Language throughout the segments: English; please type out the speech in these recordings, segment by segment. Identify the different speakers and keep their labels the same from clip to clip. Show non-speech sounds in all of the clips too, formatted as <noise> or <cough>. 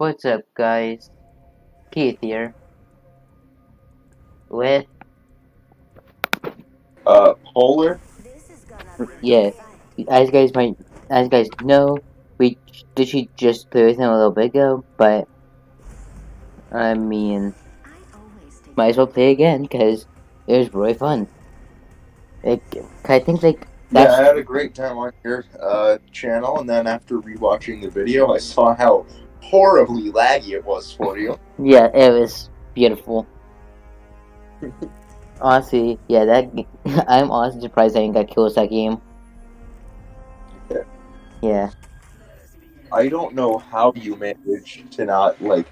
Speaker 1: What's up, guys? Keith here. With,
Speaker 2: Uh, Polar?
Speaker 1: yeah, as guys might, as guys know, we did she just play with him a little bit ago, but, I mean might as well play again, because it was really fun. Like, I think, like,
Speaker 2: Yeah, I had a great time on your uh, channel, and then after rewatching the video, I saw how horribly laggy it was for you.
Speaker 1: yeah, it was beautiful. <laughs> honestly, yeah, that, <laughs> I'm honestly surprised I didn't get killed that game.
Speaker 2: Yeah.
Speaker 1: Yeah.
Speaker 2: I don't know how you managed to not, like,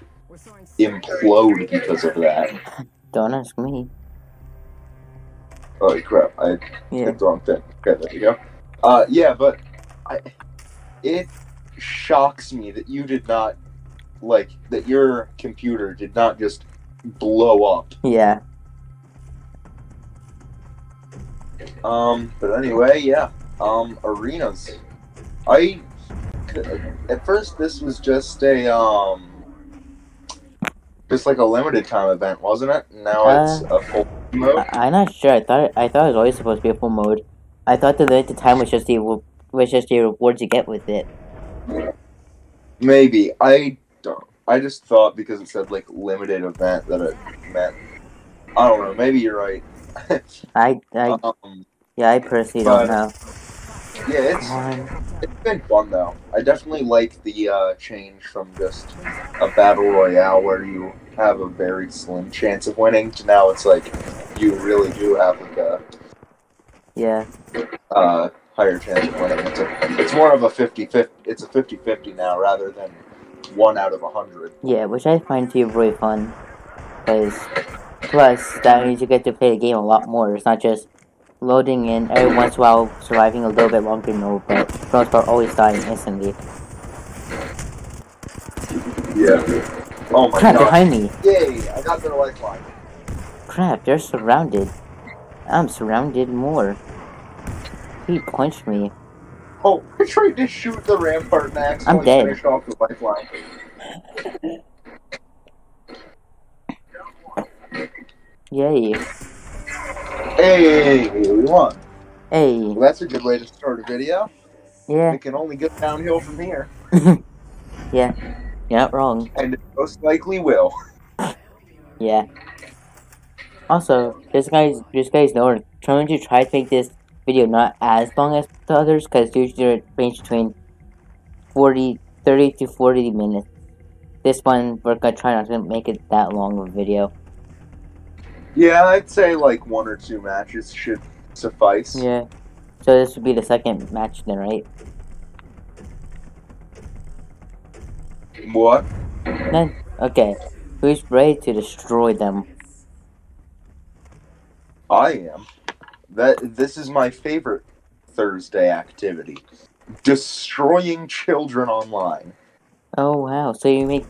Speaker 2: implode because of that. <laughs>
Speaker 1: Don't ask me.
Speaker 2: Oh, crap. I
Speaker 1: Yeah.
Speaker 2: hit the wrong thing. Okay, there you go. Uh, yeah, but I, it shocks me that you did not, like, that your computer did not just blow up.
Speaker 1: Yeah.
Speaker 2: Um, but anyway, yeah. Um, arenas. I at first this was just a um, just like a limited time event, wasn't it? Now it's a full mode.
Speaker 1: I, I'm not sure. I thought I thought it was always supposed to be a full mode. I thought the length of time was just the wa- was just the rewards you get with it.
Speaker 2: Maybe I don't. I just thought because it said like limited event that it meant. I don't know. Maybe you're right.
Speaker 1: I I <laughs>
Speaker 2: um,
Speaker 1: yeah. I personally don't know.
Speaker 2: yeah, it's
Speaker 1: Come.
Speaker 2: It's been fun though. I definitely like the uh, change from just a battle royale where you have a very slim chance of winning to now it's like you really do have like a
Speaker 1: Yeah.
Speaker 2: uh, higher chance of winning. It's a, it's more of a 50-50, it's a 50-50 now rather than one out of a hundred.
Speaker 1: Yeah, which I find to be really fun. Because plus that means you get to play the game a lot more. It's not just loading in every once in a while, surviving a little bit longer, no, but for the most part, always dying instantly.
Speaker 2: Yeah. Oh my
Speaker 1: Crap!
Speaker 2: god!
Speaker 1: Behind me.
Speaker 2: Yay! I got their lifeline.
Speaker 1: Crap! They're surrounded. I'm surrounded more. He punched me.
Speaker 2: Oh, I tried to shoot the rampart max and accidentally
Speaker 1: dead.
Speaker 2: finished off the lifeline.
Speaker 1: Yay!
Speaker 2: Hey, we won.
Speaker 1: Hey!
Speaker 2: Well, that's a good way to start a video.
Speaker 1: Yeah.
Speaker 2: It can only go downhill from here. <laughs>
Speaker 1: yeah. You're not wrong.
Speaker 2: And it most likely will.
Speaker 1: Yeah. Also, this guys, this guys know, we're trying to try to make this video not as long as the others, because usually it range between 40, 30 to 40 minutes. This one, we're gonna try not to make it that long of a video.
Speaker 2: Yeah, I'd say like one or two matches should suffice.
Speaker 1: Yeah. So this would be the second match then, right?
Speaker 2: What?
Speaker 1: Then, okay. Who's ready to destroy them?
Speaker 2: I am. That this is my favorite Thursday activity. Destroying children online.
Speaker 1: Oh wow, so you make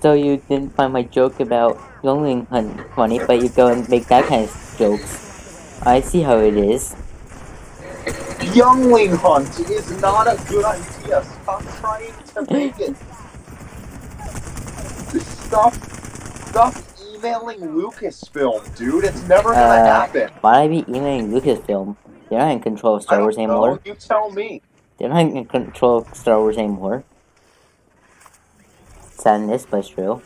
Speaker 1: so you didn't find my joke about youngling hunt funny, but you go and make that kind of jokes. I see how it is.
Speaker 2: Youngling hunt is not a good idea. Stop trying to make it. <laughs> Stop stop emailing Lucasfilm, dude. It's never gonna
Speaker 1: Uh,
Speaker 2: happen.
Speaker 1: Why I be emailing Lucasfilm? They're not in control of Star Wars
Speaker 2: know.
Speaker 1: anymore.
Speaker 2: You tell me.
Speaker 1: They're not in control of Star Wars anymore. Sadness, but it's true.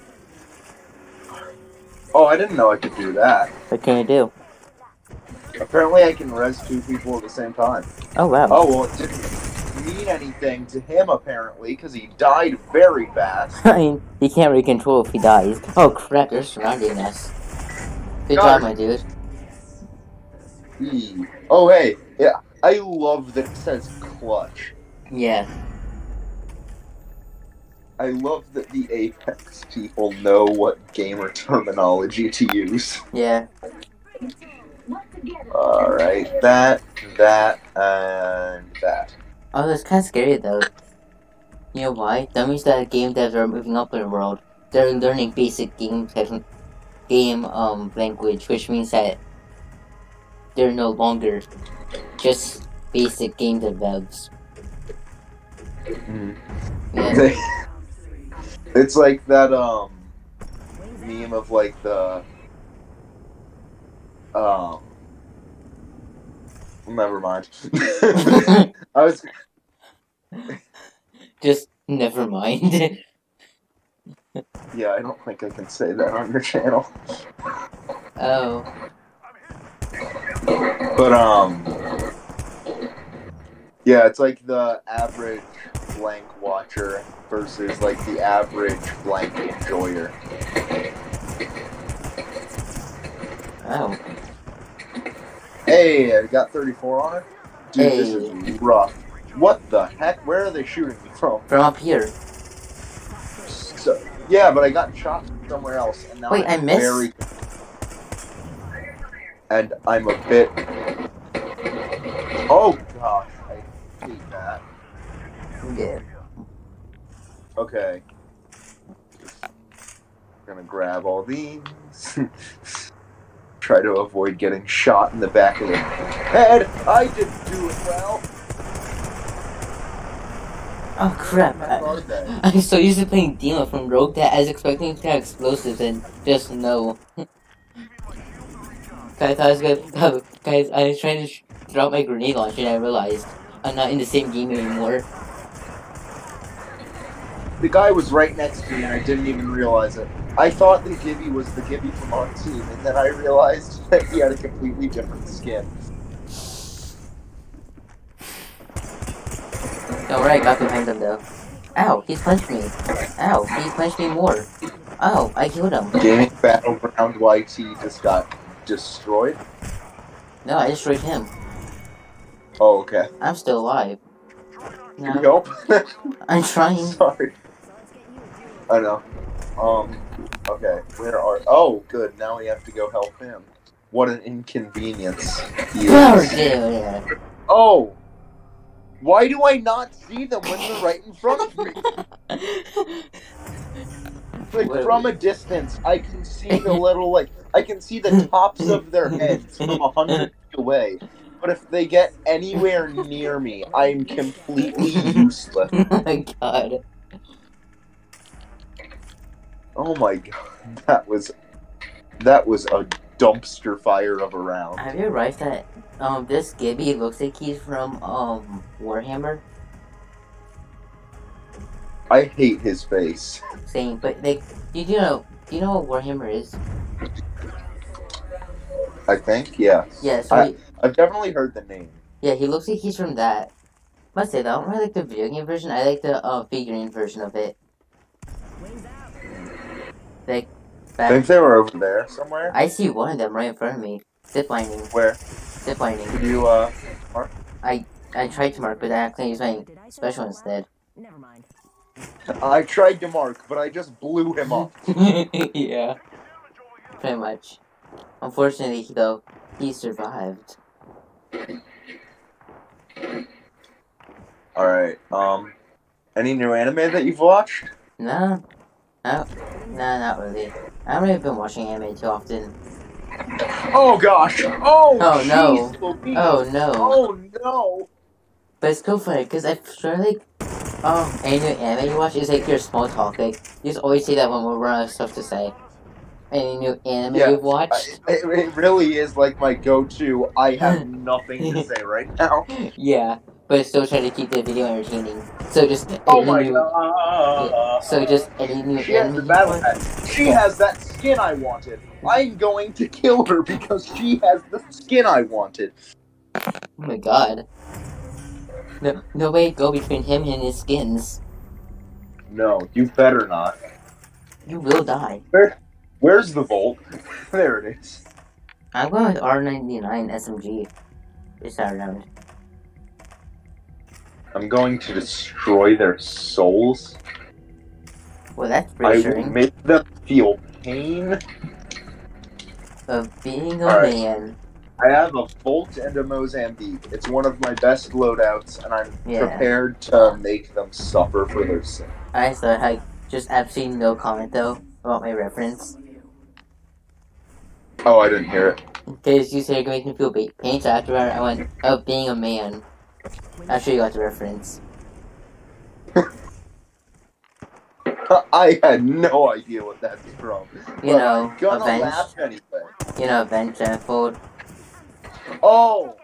Speaker 2: Oh, I didn't know I could do that.
Speaker 1: What can you do?
Speaker 2: Apparently, I can res two people at the same time.
Speaker 1: Oh wow.
Speaker 2: Oh well, it didn't mean anything to him apparently because he died very fast. <laughs>
Speaker 1: I mean, he can't really control if he dies. Oh crap, they're surrounding us. Good job, my dude.
Speaker 2: Oh hey, yeah, I love that it says clutch.
Speaker 1: Yeah.
Speaker 2: I love that the Apex people know what gamer terminology to use.
Speaker 1: Yeah.
Speaker 2: Alright, that, that, and that.
Speaker 1: Oh, that's kind of scary though. You know why? That means that game devs are moving up in the world. They're learning basic game techn- game um language, which means that they're no longer just basic game devs. Yeah. <laughs>
Speaker 2: It's like that um meme of like the um never mind. <laughs> I was
Speaker 1: Just never mind.
Speaker 2: yeah, I don't think I can say that on your channel.
Speaker 1: oh.
Speaker 2: But um Yeah, it's like the average blank watcher versus like the average blank enjoyer.
Speaker 1: Oh.
Speaker 2: Hey, I got 34 on it. Dude, this is rough. What the heck? Where are they shooting me from?
Speaker 1: From up here.
Speaker 2: So, yeah, but I got shot somewhere else, and now
Speaker 1: Wait,
Speaker 2: I'm
Speaker 1: I missed?
Speaker 2: very. And I'm a bit. Oh gosh, I hate that.
Speaker 1: Yeah.
Speaker 2: Okay. Gonna grab all these. <laughs> Try to avoid getting shot in the back of the head. I didn't do it well.
Speaker 1: Oh crap. I, <laughs> I'm so used to playing Dima from Rogue that I was expecting to have explosives and just no. <laughs> guys, I was gonna, <laughs> guys, I was trying to sh- throw out my grenade launcher and I realized I'm not in the same game anymore.
Speaker 2: The guy was right next to me, and I didn't even realize it. I thought that Gibby was the Gibby from our team, and then I realized <laughs> that he had a completely different skin.
Speaker 1: I got behind him though. Ow, he punched me. Ow, he punched me more. Oh, I killed him.
Speaker 2: Gaming Battleground YT just got destroyed.
Speaker 1: No, I destroyed him.
Speaker 2: Oh, okay.
Speaker 1: I'm still alive. No,
Speaker 2: help? <laughs>
Speaker 1: I'm trying. <laughs>
Speaker 2: Sorry. I know. Um, okay. Where are... Oh, good. Now we have to go help him. What an inconvenience
Speaker 1: Oh.
Speaker 2: Oh! Why do I not see them when they're right in front of me? <laughs> Like
Speaker 1: Wait,
Speaker 2: from a distance, I can see the little like I can see the tops of their heads from a hundred feet away. But if they get anywhere near me, I'm completely <laughs> useless.
Speaker 1: oh my god.
Speaker 2: Oh my god, that was that was a dumpster fire of a round.
Speaker 1: Have you realized that um this Gibby looks like he's from um Warhammer?
Speaker 2: I hate his face.
Speaker 1: Same, but like, do you know? Do you know what Warhammer is?
Speaker 2: I think, yeah.
Speaker 1: Yeah, so
Speaker 2: I-
Speaker 1: he,
Speaker 2: I've definitely heard the name.
Speaker 1: yeah, he looks like he's from that. Must say, though, I don't really like the video game version. I like the uh, figurine version of it. Like,
Speaker 2: I
Speaker 1: back,
Speaker 2: think they were over there somewhere.
Speaker 1: I see one of them right in front of me, ziplining,
Speaker 2: Where?
Speaker 1: ziplining.
Speaker 2: Could you uh mark?
Speaker 1: I I tried to mark, but I accidentally used my
Speaker 3: Did I say
Speaker 1: special instead.
Speaker 3: Never mind.
Speaker 2: I tried to mark, but I just blew him up. <laughs>
Speaker 1: yeah. Pretty much. Unfortunately, though, he survived.
Speaker 2: Alright, um any new anime that you've watched?
Speaker 1: No. No. No, not really. I haven't even been watching anime too often.
Speaker 2: Oh gosh! Oh,
Speaker 1: Oh, no.
Speaker 2: Louise.
Speaker 1: Oh no.
Speaker 2: Oh no!
Speaker 1: But it's cool funny, because I'm sure, like, um, any new anime you watch is like your small talk. Like, you just always say that when we're running out of stuff to say. Any new anime
Speaker 2: Yeah,
Speaker 1: you've watched?
Speaker 2: It, it really is like my go-to. I have <laughs> nothing to say right now.
Speaker 1: yeah. But still try to keep the video entertaining. So just
Speaker 2: Oh my
Speaker 1: new,
Speaker 2: god!
Speaker 1: So just any new
Speaker 2: She has the battle hat. She has that skin I wanted. I'm going to kill her because she has the skin I wanted.
Speaker 1: Oh my god. No, no way to go between him and his skins.
Speaker 2: No, you better not.
Speaker 1: You will die.
Speaker 2: Where, Where's the Volt? <laughs> There it is.
Speaker 1: I'm going with R99 SMG. This time around.
Speaker 2: I'm going to destroy their souls.
Speaker 1: Well, that's
Speaker 2: I will make them feel pain.
Speaker 1: Of being a
Speaker 2: Alright.
Speaker 1: man.
Speaker 2: I have a Volt and a Mozambique. It's one of my best loadouts, and I'm
Speaker 1: Yeah.
Speaker 2: prepared to make them suffer for their sin.
Speaker 1: I thought I just absolutely no comment though about my reference.
Speaker 2: Oh, I didn't hear it.
Speaker 1: Because you said you're going to feel pain, so after I went, of being a man. After you got the reference. <laughs>
Speaker 2: I had no idea what that's from.
Speaker 1: You know,
Speaker 2: I'm
Speaker 1: Avenged.
Speaker 2: anyway.
Speaker 1: You know, Avenged Sevenfold.
Speaker 2: Oh,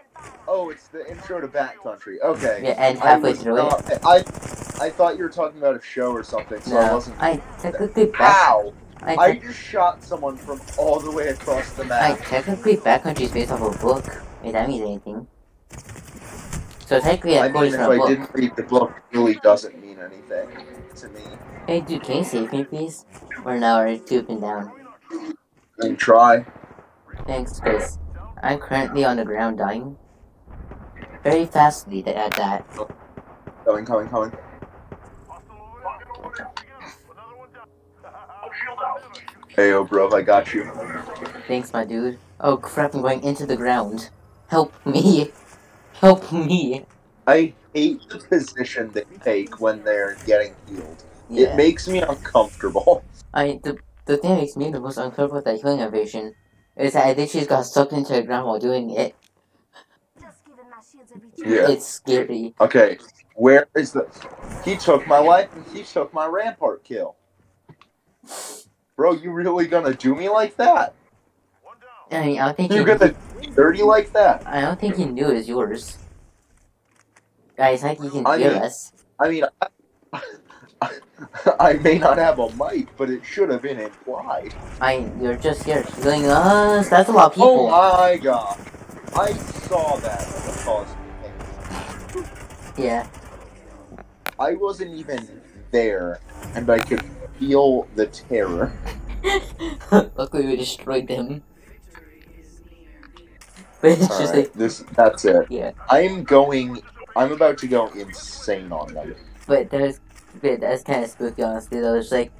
Speaker 2: oh, it's the intro to Bat Country. Okay.
Speaker 1: Yeah, and
Speaker 2: I
Speaker 1: halfway
Speaker 2: was
Speaker 1: through it.
Speaker 2: I, I thought you were talking about a show or something, so I wasn't.
Speaker 1: I technically back.
Speaker 2: Ow!
Speaker 1: I,
Speaker 2: I just shot someone from all the way across the map.
Speaker 1: I
Speaker 2: map.
Speaker 1: technically Bat Country is based off a book. If that means anything. So technically,
Speaker 2: I
Speaker 1: I
Speaker 2: mean, if I
Speaker 1: book.
Speaker 2: didn't read the book, it really doesn't mean anything to me.
Speaker 1: Hey, dude, can you save me, please? Or now are you tubing down?
Speaker 2: And try.
Speaker 1: Thanks, because I'm currently on the ground dying. Very fastly at that.
Speaker 2: Coming, coming, coming. Hey, yo, bro, I got you.
Speaker 1: Thanks, my dude. Oh crap, I'm going into the ground. Help me. <laughs> Help me.
Speaker 2: I hate the position they take when they're getting healed.
Speaker 1: Yeah.
Speaker 2: It makes me uncomfortable. <laughs>
Speaker 1: I the the thing that makes me the most uncomfortable with that healing animation is that I think she's got sucked into the ground while doing it.
Speaker 2: Yeah.
Speaker 1: It's scary.
Speaker 2: Okay, where is the? He took my life and he took my rampart kill. Bro, you really gonna do me like that?
Speaker 1: I mean, I think
Speaker 2: You
Speaker 1: he,
Speaker 2: gonna dirty like that?
Speaker 1: I don't think he knew it was yours. Guys, I think you can
Speaker 2: I
Speaker 1: hear
Speaker 2: mean-
Speaker 1: us.
Speaker 2: I mean, I, <laughs> I may not have a mic, but it should have been implied.
Speaker 1: I you're just here healing us. That's a lot of people.
Speaker 2: Oh
Speaker 1: people.
Speaker 2: my god. I saw that caused me pain.
Speaker 1: Yeah.
Speaker 2: I wasn't even there, and I could feel the terror. <laughs>
Speaker 1: Luckily, we destroyed them. But it's just
Speaker 2: Alright,
Speaker 1: like,
Speaker 2: this that's it.
Speaker 1: yeah.
Speaker 2: I'm going I'm about to go insane on them.
Speaker 1: But that's, but that's kind of spooky, honestly. Though it's like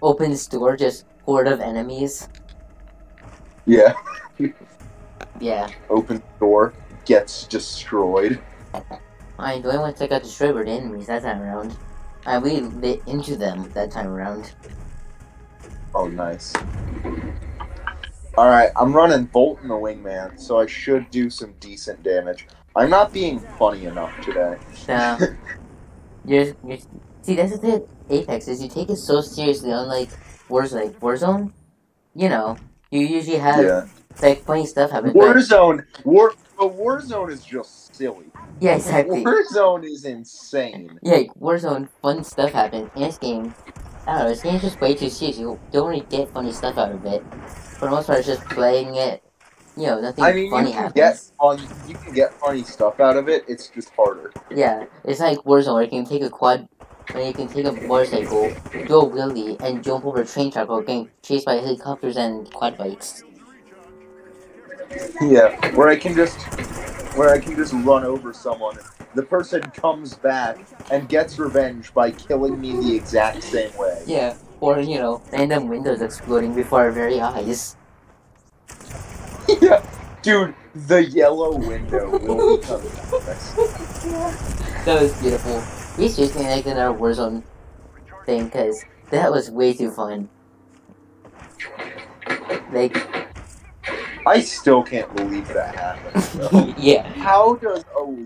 Speaker 1: opens door, just horde of enemies.
Speaker 2: Yeah.
Speaker 1: Yeah.
Speaker 2: Open door, gets destroyed.
Speaker 1: I the only ones that got destroyed were the enemies that time around. I we lit into them that time around.
Speaker 2: Oh nice. Alright, I'm running Volt in the Wingman, so I should do some decent damage. I'm not being funny enough today.
Speaker 1: So <laughs> you're, you're see that's the thing. Apex is you take it so seriously. Unlike Wars like Warzone, you know you usually have
Speaker 2: Yeah.
Speaker 1: like funny stuff happen. But,
Speaker 2: Warzone War but Warzone is just silly.
Speaker 1: yeah, exactly.
Speaker 2: Warzone is insane.
Speaker 1: Yeah, Warzone, fun stuff happens. In this game, I don't know, this game's just way too serious. You don't really get funny stuff out of it. For the most part, it's just playing it. You know, nothing
Speaker 2: I mean, you
Speaker 1: funny
Speaker 2: can
Speaker 1: happens.
Speaker 2: get you can get funny stuff out of it. It's just harder.
Speaker 1: Yeah, it's like Warzone where you can take a quad, and you can take a motorcycle, do a wheelie, and jump over a train track while getting chased by helicopters and quad bikes.
Speaker 2: Yeah, where I can just, where I can just run over someone. The person comes back and gets revenge by killing me the exact same way.
Speaker 1: Yeah, or, you know, random windows exploding before our very eyes.
Speaker 2: yeah, dude, the yellow window will become. <laughs>
Speaker 1: That was beautiful. We seriously like another Warzone thing, because that was way too fun. Like,
Speaker 2: I still can't believe that happened. <laughs>
Speaker 1: yeah.
Speaker 2: How does oh,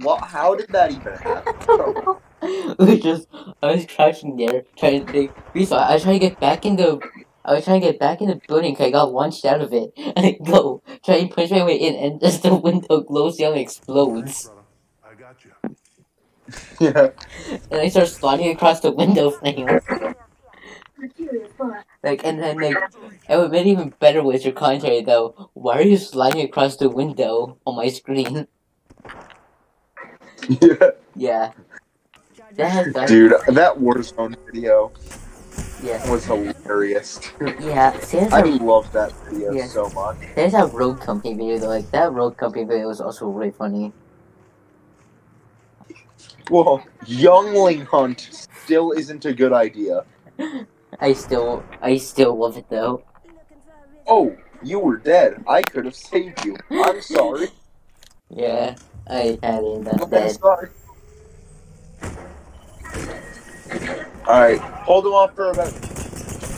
Speaker 2: what? How did that even happen? <laughs> <laughs>
Speaker 1: it was just I was crouching there trying to think. We saw I was trying to get back in the I was trying to get back in the building 'cause I got launched out of it. <laughs> And I go try to push my way in and <laughs> just the window glows down and explodes.
Speaker 3: I got you.
Speaker 2: yeah,
Speaker 1: And I start sliding across the window frame. Like and then like it would been even better with your commentary though. Why are you sliding across the window on my screen?
Speaker 2: yeah,
Speaker 1: Yeah. That has
Speaker 2: dude, that Warzone video
Speaker 1: yeah.
Speaker 2: was hilarious.
Speaker 1: Yeah, see that's
Speaker 2: I
Speaker 1: a
Speaker 2: love that video so much.
Speaker 1: There's that Rogue Company video though. Like that Rogue Company video was also really funny.
Speaker 2: Well, Youngling Hunt still isn't a good idea. <laughs>
Speaker 1: I still, I still love it though.
Speaker 2: Oh, you were dead. I could have saved you. I'm sorry. <laughs>
Speaker 1: Yeah, I had it in that
Speaker 2: I'm
Speaker 1: dead.
Speaker 2: sorry. Alright, hold them off for about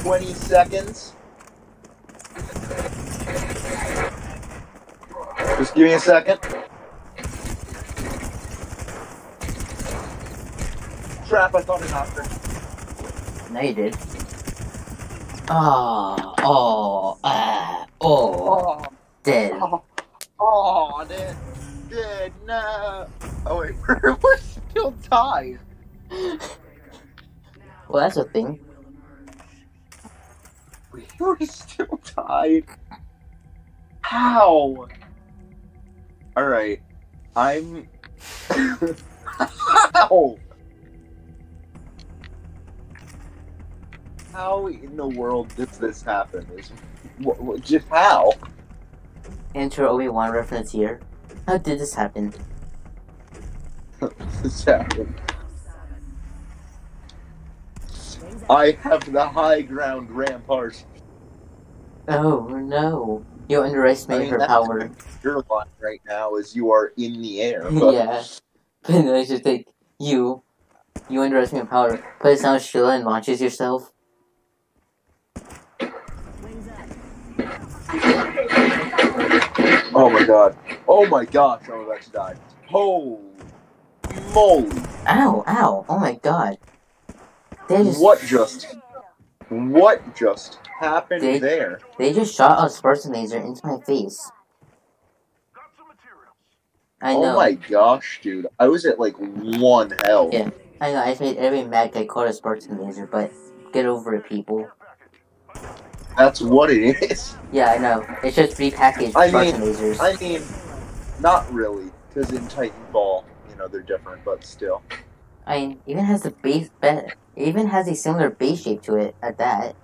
Speaker 2: 20 seconds. Just give me a second. Trap, I thought it knocked her.
Speaker 1: No, you did. Oh, oh, ah, oh,
Speaker 2: Oh,
Speaker 1: dead.
Speaker 2: oh, oh, dead, dead, no. Oh wait, we're, <laughs> we're still tied.
Speaker 1: Well, that's a thing.
Speaker 2: We <laughs> were still tied. How? Alright. I'm. <laughs> How? How in the world did this happen? Is what, what, just how?
Speaker 1: Enter Obi-Wan reference here. How did this happen? <laughs>
Speaker 2: this happen? I have the high ground, Rampart.
Speaker 1: Oh no. You underestimate
Speaker 2: I mean,
Speaker 1: her power.
Speaker 2: Your line right now is you are in the air. <laughs> But
Speaker 1: yeah. But I just think you you underestimate her power. Put it down Sheila and launches yourself.
Speaker 2: Oh my god. Oh my gosh, I'm about to die. Holy moly.
Speaker 1: Ow, ow, oh my god. Just
Speaker 2: What just what just happened
Speaker 1: They-
Speaker 2: there?
Speaker 1: they just shot a Spartan laser into my face. I oh know.
Speaker 2: Oh my gosh, dude. I was at like one health.
Speaker 1: Yeah. I know, I just made every mad guy caught a Spartan laser, but get over it, people.
Speaker 2: That's what it is.
Speaker 1: Yeah, I know. It's just repackaged
Speaker 2: I
Speaker 1: Spartan
Speaker 2: mean-
Speaker 1: lasers.
Speaker 2: I mean, not really, because in Titanfall, you know, they're different, but still.
Speaker 1: I mean, even has the base bet. It even has a similar base shape to it. At that.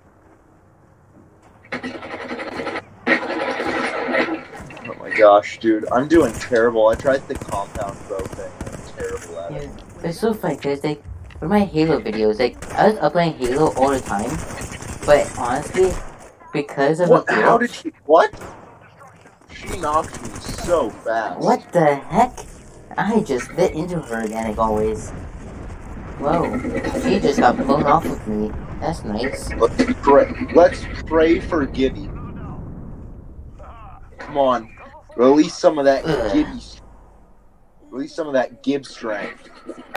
Speaker 2: Oh my gosh, dude. I'm doing terrible. I tried the compound bow thing. I'm terrible at it.
Speaker 1: It's so funny because like for my Halo videos, like I was uploading Halo all the time, but honestly, because of
Speaker 2: What?
Speaker 1: the
Speaker 2: How did she. What? She knocked me so fast.
Speaker 1: What the heck? I just bit into her again like always. Whoa, she just got blown off of me. That's nice.
Speaker 2: Let's pray. Let's pray for Gibby. Come on, release some of that Gibby. Release some of that Gib strength.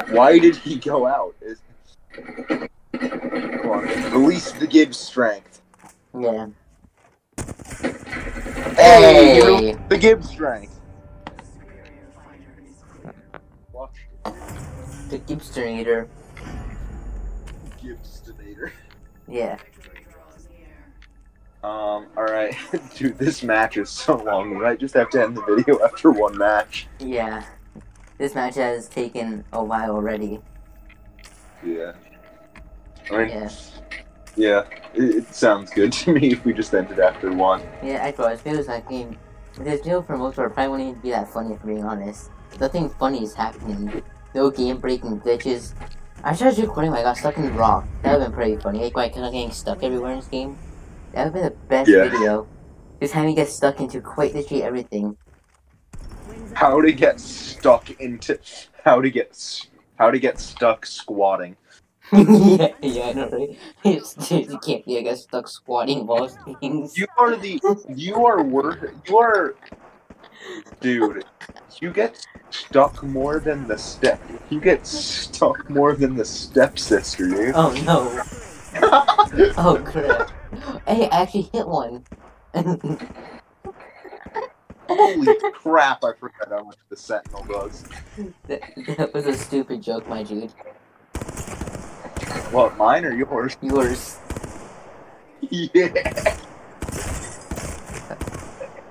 Speaker 2: Why did he go out? Come on, release the Gib strength.
Speaker 1: Yeah.
Speaker 2: Hey,
Speaker 1: Hey!
Speaker 2: the Gib strength. Watch
Speaker 1: The Gibster Eater.
Speaker 2: Gibstonator.
Speaker 1: Yeah.
Speaker 2: Um, alright. <laughs> Dude, this match is so long. We might just have to end the video after one match.
Speaker 1: Yeah. This match has taken a while already.
Speaker 2: Yeah. I mean,
Speaker 1: Yeah.
Speaker 2: yeah, it, it sounds good <laughs> to me if we just ended after one.
Speaker 1: Yeah, I thought it feels like game. This video for most part probably won't even be that funny if I'm being honest. Nothing funny is happening. No game breaking glitches. I tried recording when I got stuck in the rock. That would have been pretty funny. Like, why kind of getting stuck everywhere in this game? That would have been the best
Speaker 2: Yeah.
Speaker 1: video. Just having get stuck into quite literally everything.
Speaker 2: How to get stuck into how to get how to get stuck squatting. <laughs>
Speaker 1: yeah, yeah, I know, right? It's, <laughs> you can't be, I guess, stuck squatting while things.
Speaker 2: You are the <laughs> you are worth you are dude. You get stuck more than the step. You get stuck more than the stepsister, dude.
Speaker 1: Oh no. <laughs> Oh crap. Hey, I actually hit one.
Speaker 2: Holy crap! I forgot how much the Sentinel does.
Speaker 1: that, that was a stupid joke, my dude.
Speaker 2: What, mine or yours?
Speaker 1: Yours. <laughs>
Speaker 2: yeah.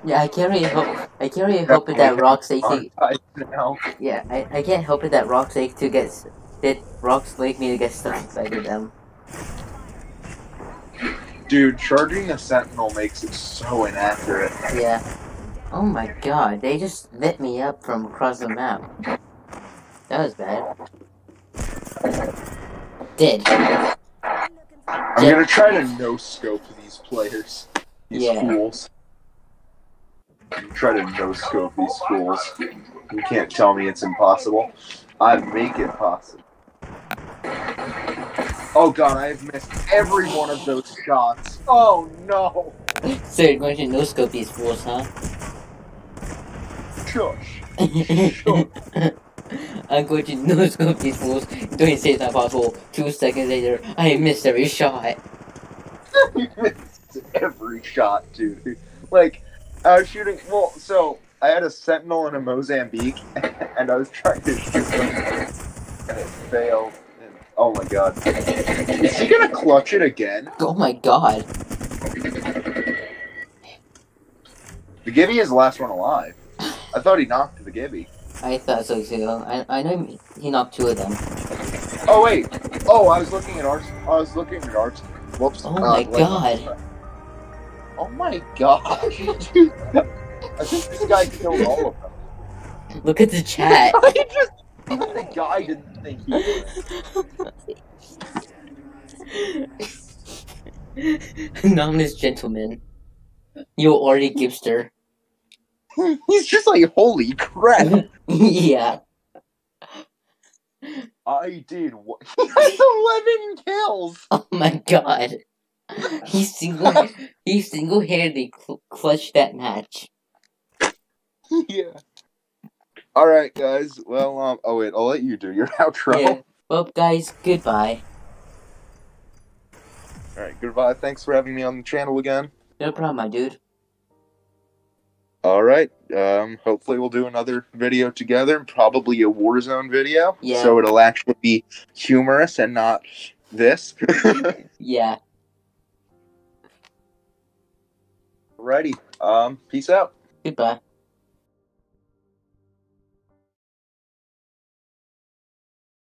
Speaker 1: Yeah, I can't really help. I can't really help it that Rock's sake. To,
Speaker 2: I now.
Speaker 1: yeah, I, I can't help it that Rock's sake to get that Rock's like me to get stuck inside of them.
Speaker 2: Dude, charging a Sentinel makes it so inaccurate.
Speaker 1: Yeah. Oh my god, they just lit me up from across the map. That was bad. Did.
Speaker 2: I'm gonna try to no scope these players. These
Speaker 1: Yeah.
Speaker 2: fools. Try to no scope these fools. You can't tell me it's impossible. I make it possible. Oh god, I have missed every one of those shots. Oh no!
Speaker 1: So you're going to no scope these fools, huh?
Speaker 2: Shush.
Speaker 1: I'm going to no scope these fools. Don't say it's not possible. Two seconds later, I missed every shot. <laughs>
Speaker 2: you missed every shot, dude. Like, I was shooting. Well, so I had a sentinel and a Mozambique, <laughs> and I was trying to shoot them, and it failed. And, oh my god. Is he gonna clutch it again?
Speaker 1: Oh my god.
Speaker 2: The Gibby is the last one alive. I thought he knocked the Gibby.
Speaker 1: I thought so too. I, I know he knocked two of them.
Speaker 2: Oh wait. Oh, I was looking at ours. I was looking at ours. Whoops.
Speaker 1: Oh
Speaker 2: Uh,
Speaker 1: my god.
Speaker 2: Oh my god. Dude, <laughs> I think this guy killed all of them.
Speaker 1: Look at the chat. <laughs>
Speaker 2: I just even the guy didn't think he <laughs>
Speaker 1: Anonymous gentleman. You already gipster.
Speaker 2: He's just like, holy crap!
Speaker 1: yeah.
Speaker 2: I did what? He has eleven kills.
Speaker 1: Oh my god. He single he single handedly cl- clutched that match. <laughs>
Speaker 2: yeah. All right, guys. Well, um. Oh wait, I'll let you do your <laughs> outro.
Speaker 1: Yeah. Well, guys, goodbye.
Speaker 2: All right. Goodbye. Thanks for having me on the channel again.
Speaker 1: No problem, my dude.
Speaker 2: All right. Um. Hopefully, we'll do another video together. Probably a Warzone video.
Speaker 1: Yeah.
Speaker 2: So it'll actually be humorous and not this. <laughs>
Speaker 1: Yeah.
Speaker 2: Alrighty. Um. Peace out.
Speaker 1: Goodbye.